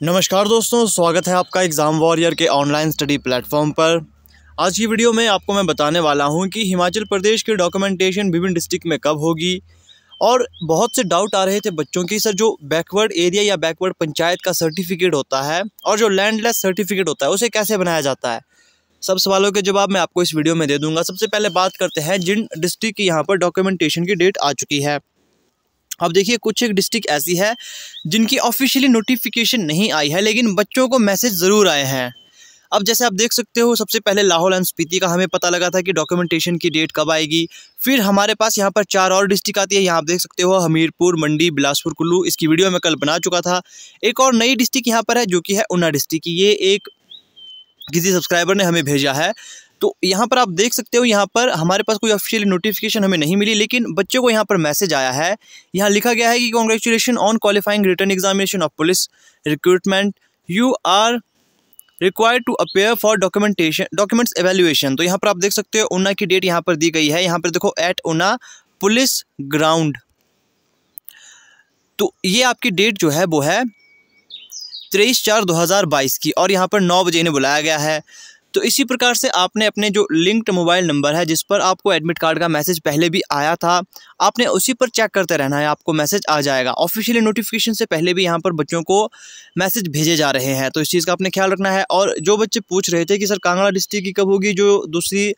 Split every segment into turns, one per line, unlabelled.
नमस्कार दोस्तों, स्वागत है आपका एग्ज़ाम वॉरियर के ऑनलाइन स्टडी प्लेटफॉर्म पर। आज की वीडियो में आपको मैं बताने वाला हूँ कि हिमाचल प्रदेश की डॉक्यूमेंटेशन विभिन्न डिस्ट्रिक्ट में कब होगी। और बहुत से डाउट आ रहे थे बच्चों की, सर, जो बैकवर्ड एरिया या बैकवर्ड पंचायत का सर्टिफिकेट होता है और जो लैंडलेस सर्टिफिकेट होता है, उसे कैसे बनाया जाता है? सब सवालों के जवाब मैं आपको इस वीडियो में दे दूँगा। सबसे पहले बात करते हैं, जिन डिस्ट्रिक्ट की यहाँ पर डॉक्यूमेंटेशन की डेट आ चुकी है। अब देखिए, कुछ एक डिस्ट्रिक्ट ऐसी है जिनकी ऑफिशियली नोटिफिकेशन नहीं आई है, लेकिन बच्चों को मैसेज ज़रूर आए हैं। अब जैसे आप देख सकते हो, सबसे पहले लाहौल एंड स्पीति का हमें पता लगा था कि डॉक्यूमेंटेशन की डेट कब आएगी। फिर हमारे पास यहाँ पर चार और डिस्ट्रिक्ट आती है, यहाँ आप देख सकते हो, हमीरपुर, मंडी, बिलासपुर, कुल्लू, इसकी वीडियो मैं कल बना चुका था। एक और नई डिस्ट्रिक्ट यहाँ पर है, जो कि है ऊना डिस्ट्रिक्ट। ये एक किसी सब्सक्राइबर ने हमें भेजा है तो यहाँ पर आप देख सकते हो, यहाँ पर हमारे पास कोई ऑफिशियल नोटिफिकेशन हमें नहीं मिली, लेकिन बच्चों को यहाँ पर मैसेज आया है। यहाँ लिखा गया है कि congratulation on qualifying written examination of police recruitment you are required to appear for documentation documents evaluation तो यहाँ पर आप देख सकते हो ऊना की डेट यहाँ पर दी गई है। यहाँ पर देखो एट ऊना पुलिस ग्राउंड तो ये आपकी डेट जो है, वो है, तेईस चार दो हज़ार बाईस की, और यहाँ पर नौ बजे इन्हें बुलाया गया है। तो इसी प्रकार से आपने अपने जो लिंक्ड मोबाइल नंबर है, जिस पर आपको एडमिट कार्ड का मैसेज पहले भी आया था, आपने उसी पर चेक करते रहना है, आपको मैसेज आ जाएगा। ऑफिशियली नोटिफिकेशन से पहले भी यहाँ पर बच्चों को मैसेज भेजे जा रहे हैं। तो इस चीज़ का आपने ख्याल रखना है। और जो बच्चे पूछ रहे थे कि, सर, कांगड़ा डिस्ट्रिक्ट की कब होगी जो दूसरी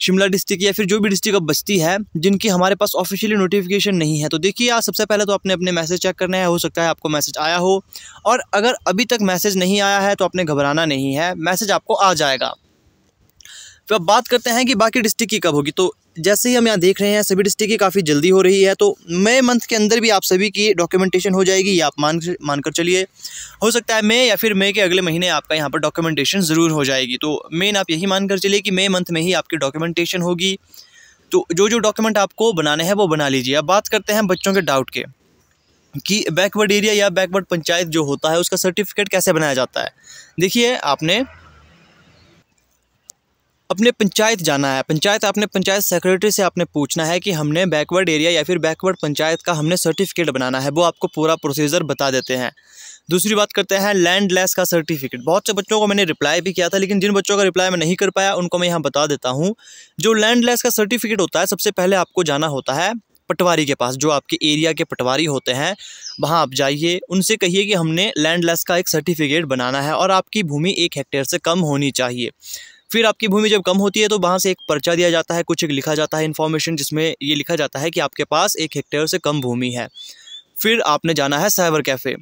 शिमला डिस्ट्रिक्ट या फिर जो भी डिस्ट्रिक्ट अब बस्ती है, जिनकी हमारे पास ऑफिशियली नोटिफिकेशन नहीं है। तो देखिए यार सबसे पहले तो आपने अपने मैसेज चेक करना है, हो सकता है आपको मैसेज आया हो। और अगर अभी तक मैसेज नहीं आया है तो आपने घबराना नहीं है। मैसेज आपको आ जाएगा। तो अब बात करते हैं कि बाकी डिस्ट्रिक्ट की कब होगी। तो जैसे ही हम यहाँ देख रहे हैं, सभी डिस्ट्रिक्ट की काफ़ी जल्दी हो रही है तो मई मंथ के अंदर भी आप सभी की डॉक्यूमेंटेशन हो जाएगी, ये आप मान मानकर चलिए। हो सकता है मई या फिर मई के अगले महीने आपका यहाँ पर डॉक्यूमेंटेशन ज़रूर हो जाएगी। तो मेन आप यही मानकर चलिए कि मई मंथ में ही आपकी डॉक्यूमेंटेशन होगी। तो जो जो डॉक्यूमेंट आपको बनाने हैं, वो बना लीजिए। अब बात करते हैं बच्चों के डाउट के, कि बैकवर्ड एरिया या बैकवर्ड पंचायत जो होता है, उसका सर्टिफिकेट कैसे बनाया जाता है? देखिए, आपने अपने पंचायत जाना है। पंचायत अपने पंचायत सेक्रेटरी से आपने पूछना है कि हमने बैकवर्ड एरिया या फिर बैकवर्ड पंचायत का हमने सर्टिफिकेट बनाना है। वो आपको पूरा प्रोसीजर बता देते हैं। दूसरी बात करते हैं लैंड लेस का सर्टिफिकेट बहुत से बच्चों को मैंने रिप्लाई भी किया था, लेकिन जिन बच्चों का रिप्लाई मैं नहीं कर पाया, उनको मैं यहाँ बता देता हूँ। जो लैंड लेस का सर्टिफिकेट होता है, सबसे पहले आपको जाना होता है पटवारी के पास, जो आपके एरिया के पटवारी होते हैं। वहाँ आप जाइए, उनसे कहिए कि हमने लैंड लेस का एक सर्टिफिकेट बनाना है और आपकी भूमि एक हेक्टेयर से कम होनी चाहिए। फिर आपकी भूमि जब कम होती है तो वहाँ से एक पर्चा दिया जाता है, कुछ एक लिखा जाता है इन्फॉर्मेशन जिसमें ये लिखा जाता है कि आपके पास एक हेक्टेयर से कम भूमि है। फिर आपने जाना है साइबर कैफ़े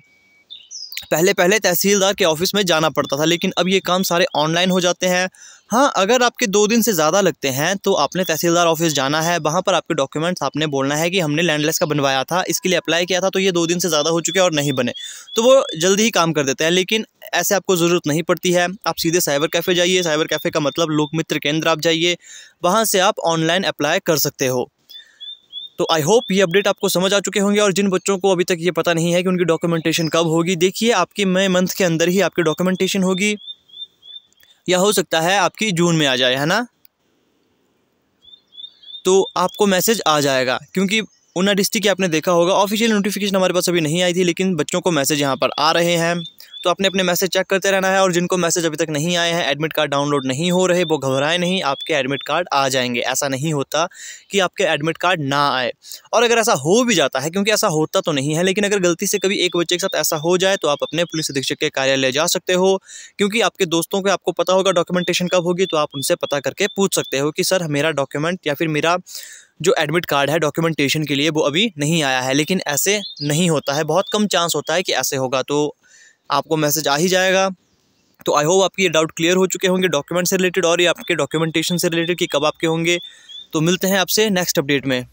पहले पहले तहसीलदार के ऑफ़िस में जाना पड़ता था, लेकिन अब ये काम सारे ऑनलाइन हो जाते हैं। हाँ अगर आपके दो दिन से ज़्यादा लगते हैं तो आपने तहसीलदार ऑफ़िस जाना है। वहाँ पर आपके डॉक्यूमेंट्स आपने बोलना है कि हमने लैंडलेस का बनवाया था, इसके लिए अप्लाई किया था तो ये दो दिन से ज़्यादा हो चुके हैं और नहीं बने। तो वो जल्दी ही काम कर देते हैं, लेकिन ऐसे आपको ज़रूरत नहीं पड़ती है। आप सीधे साइबर कैफ़े जाइए। साइबर कैफ़े का मतलब लोकमित्र केंद्र आप जाइए। वहाँ से आप ऑनलाइन अप्लाई कर सकते हो। तो आई होप ये अपडेट आपको समझ आ चुके होंगे और जिन बच्चों को अभी तक ये पता नहीं है कि उनकी डॉक्यूमेंटेशन कब होगी, देखिए आपकी मई मंथ के अंदर ही आपकी डॉक्यूमेंटेशन होगी। या हो सकता है आपकी जून में आ जाए, है ना? तो आपको मैसेज आ जाएगा, क्योंकि ऊना डिस्ट्रिक्ट की आपने देखा होगा ऑफिशियल नोटिफिकेशन हमारे पास अभी नहीं आई थी, लेकिन बच्चों को मैसेज यहाँ पर आ रहे हैं। तो अपने अपने मैसेज चेक करते रहना है और जिनको मैसेज अभी तक नहीं आए हैं एडमिट कार्ड डाउनलोड नहीं हो रहे, वो घबराएँ नहीं, आपके एडमिट कार्ड आ जाएँगे। ऐसा नहीं होता कि आपके एडमिट कार्ड ना आए। और अगर ऐसा हो भी जाता है, क्योंकि ऐसा होता तो नहीं है, लेकिन अगर गलती से कभी एक बच्चे के साथ ऐसा हो जाए तो आप अपने पुलिस अधीक्षक के कार्यालय जा सकते हो, क्योंकि आपके दोस्तों को आपको पता होगा डॉक्यूमेंटेशन कब होगी तो आप उनसे पता करके पूछ सकते हो कि, सर, मेरा डॉक्यूमेंट या फिर मेरा जो एडमिट कार्ड है डॉक्यूमेंटेशन के लिए वो अभी नहीं आया है। लेकिन ऐसे नहीं होता है। बहुत कम चांस होता है कि ऐसे होगा तो आपको मैसेज आ ही जाएगा। तो आई होप आपके ये डाउट क्लियर हो चुके होंगे डॉक्यूमेंट से रिलेटेड और ये आपके डॉक्यूमेंटेशन से रिलेटेड कि कब आपके होंगे। तो मिलते हैं आपसे नेक्स्ट अपडेट में।